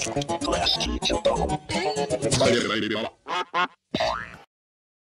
Last teacher.